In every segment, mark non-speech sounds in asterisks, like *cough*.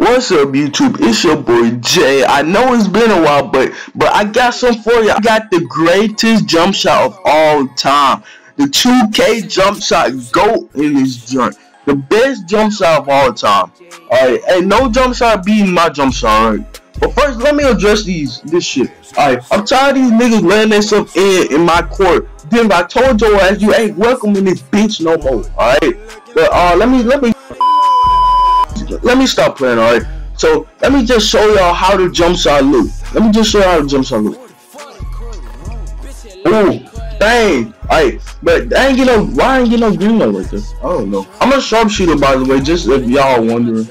What's up, YouTube? It's your boy Jay. I know it's been a while, but but I got some for you. I got the greatest jump shot of all time. The 2K jump shot GOAT in this joint. The best jump shot of all time. Alright, and no jump shot beating my jump shot? But first, let me address these this shit. Alright, I'm tired of these niggas letting themselves in in my court. Then I told your ass you ain't welcome in this bitch no more. Alright? But uh let me let me let me stop playing, alright? So let me just show y'all how to jump shot look. Let me just show y'all how to jump shot look. Ooh, dang. Alright, but I ain't get no why ain't get no green light right there? I don't know. I'm a sharpshooter by the way, just if y'all wondering.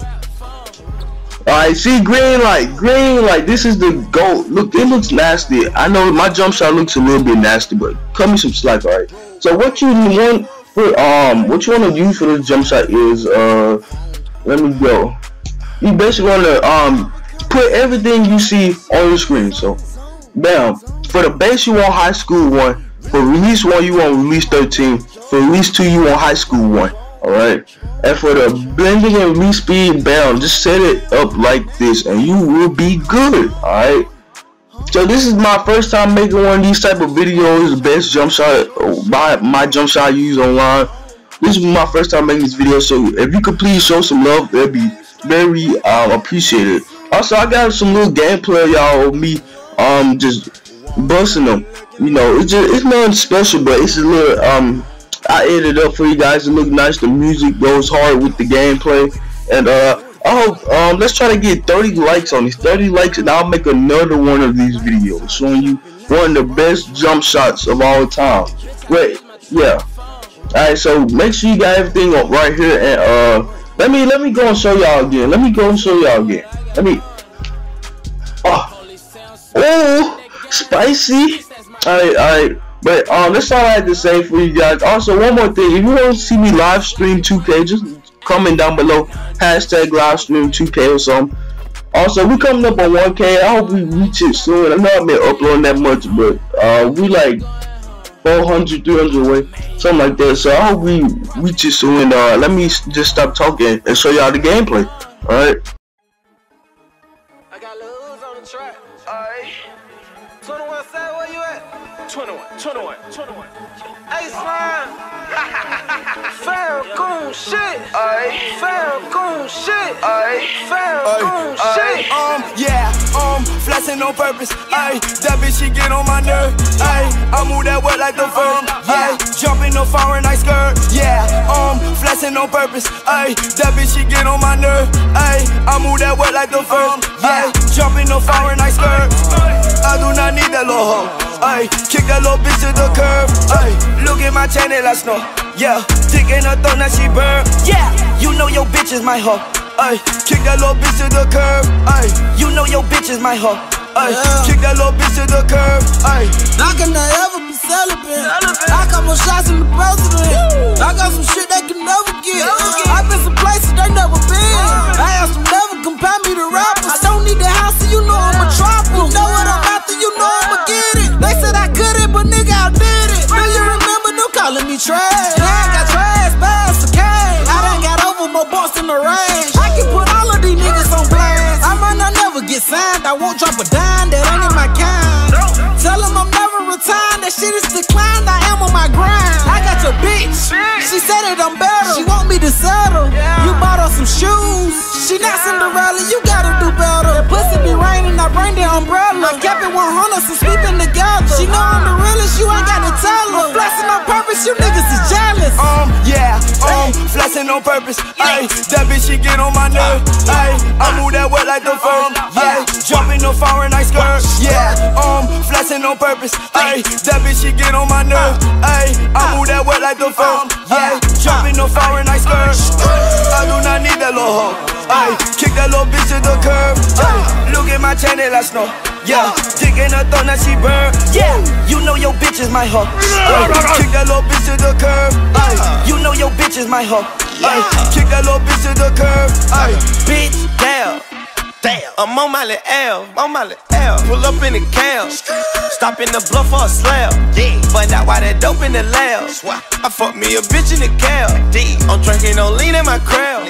Alright, see green light, green light. This is the goat. Look, it looks nasty. I know my jump shot looks a little bit nasty, but cut me some slack, alright. So what you want for um what you want to use for this jump shot is uh let me go. You basically want to um put everything you see on your screen. So, bam. For the base, you want high school one. For release one, you want release 13. For release two, you want high school one. Alright. And for the blending and release speed, bam. Just set it up like this, and you will be good. Alright. So this is my first time making one of these type of videos. Best jump shot, my my jump shot I use online. This is my first time making this video, so if you could please show some love, that'd be very um, appreciated. Also, I got some little gameplay, y'all, of me um just busting them. You know, it's just it's nothing special, but it's a little um I edited up for you guys. It look nice. The music goes hard with the gameplay, and uh. I hope um let's try to get 30 likes on these 30 likes and I'll make another one of these videos showing you one of the best jump shots of all time. Wait, yeah. Alright, so make sure you got everything up right here and uh let me let me go and show y'all again. Let me go and show y'all again. Let me Oh Oh spicy Alright, alright. But um that's all I had to say for you guys. Also one more thing, if you want to see me live stream 2K, just comment down below hashtag live stream 2K or something. Also, we coming up on 1K. I hope we reach it soon. I know I've been uploading that much, but uh, we like 400, 300 away, something like that. So I hope we reach it soon. Uh, let me just stop talking and show y'all the gameplay. All right. I got Luz on the track. All right. 21 say where you at? 21, 21, 21. *laughs* Hey, slime. Falcon shit. Ay. Falcon shit. Ay. Falcon shit. Um, yeah, um, flexing on purpose. Ay, that bitch she get on my nerve. Ay, I move that wet like the firm. Yeah, jumping no foreign ice skirt. Yeah, um, flexing on purpose. Ay, that bitch she get on my nerve. Ay, I move that wet like the firm. Yeah, jumping no foreign ice skirt. I do not need that little hoe. Ay, kick that little bitch to the curb. Ay, look at my chain channel, I snow. Yeah, dick in her thumb, that she burn. Yeah, you know your bitch is my hoe. Ay, kick that little bitch to the curb. Ay, you know your bitch is my hoe. Ay, yeah. kick that little bitch to the curb. Ay, not gonna ever be celibate. I got more shots than the president. I got some shit they can never get. I've been some places they never been. I asked them never compare me to rappers. I don't need the house, so you know I'm a trapper. You know what I'm after, you know I'ma get it. They said I couldn't, but nigga I did it. Do you remember them calling me trash? Now I got trash bags for cash. I done got over more boss in the range. Drop a dime, that ain't in my kind. Tell them I'm never retired. That shit is declined. I am on my grind. I got your bitch. She said that I'm better. She want me to settle. You bought her some shoes. She not Cinderella. You gotta do better. The pussy be raining. I bring the umbrella. I kept it 100 since we been together. She know on purpose. Ay, that bitch she get on my nerve. Ay, I move that wet like the uh-huh. firm. Yeah, jumping no foreign ice skirt. Yeah, um, flexing on purpose. Ay, that bitch she get on my nerve. Uh-huh. Ay, I move that wet like the uh-huh. firm. Yeah, jumping no foreign ice skirt. I do not need that little hoe. Ay, kick that little bitch to the curb. Ay, look at my chain, channel, I snow. Yeah, dick in her thumb that she burn. Yeah, you know your bitch is my hoe. Ay, kick that little bitch to the curb. Ay, you know your bitch is my hoe. Ay, kick that little bitch to the curb. Ay, bitch, damn. Damn, I'm on my little L, on my little L. Pull up in the cab, stop in the bluff for a slab. Yeah, find out why that dope in the lab. I fuck me a bitch in the cab. I'm drinking on lean in my crowd.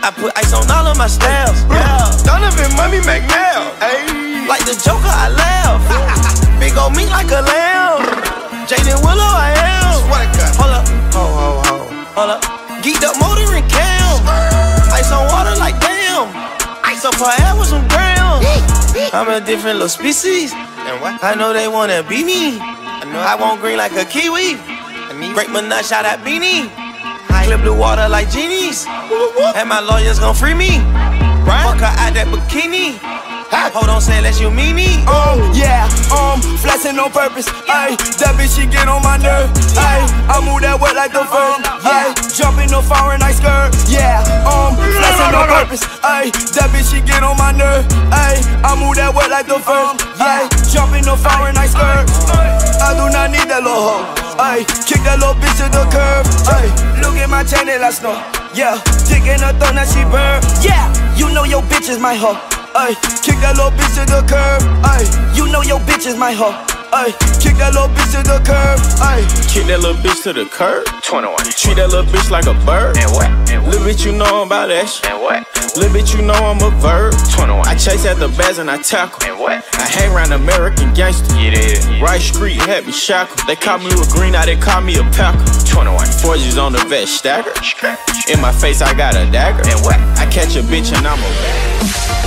I put ice on all of my. Yeah. Donovan McNabb. Ayy. Like the Joker, I laugh. *laughs* Big old meat like a lamb. Jaden Willow, I am. Hold up. Ho, ho, ho. Hold up. Geeked up motor and cam. Ice on water like damn. Ice up her ass with some grams. I'm a different little species. And what? I know they wanna be me. I know I want green like a kiwi. Break my nut, shot at beanie. Clip the water like genies. And my lawyers gon' free me. Fuck her out that bikini. Hold on, say unless you mean me. Um, yeah, um, flexing on purpose. Ayy, that bitch she get on my nerve. Ayy, I move that wet like the firm. Yeah, jump in the foreign ice skirt. Yeah, um, flexing on purpose. Ayy, that bitch she get on my nerve. Ayy, I move that wet like the firm. Yeah, jump in the foreign ice skirt. I do not need that little hoe. Ayy, kick that little bitch to the curb. Ayy, look at my chain and I snow. Yeah, dick in her thumb that she burn. Yeah, you know your bitch is my hoe. Ay, kick that little bitch to the curb. Ay, you know your bitch is my hoe. Ay, kick that little bitch to the curb. Ay, kick that little bitch to the curb. 21. Treat that little bitch like a bird. And what? And what? Little bitch, you know I'm about that shit. And what? Little bitch, you know I'm a verb. 21. I chase at the bags and I tackle. And what? I hang around American gangsters. Yeah, yeah. Right street, had me shackled. They call me with green, now they call me a packer. 21. Forges on the vest, stagger. In my face, I got a dagger. And what? I catch a bitch and I'm a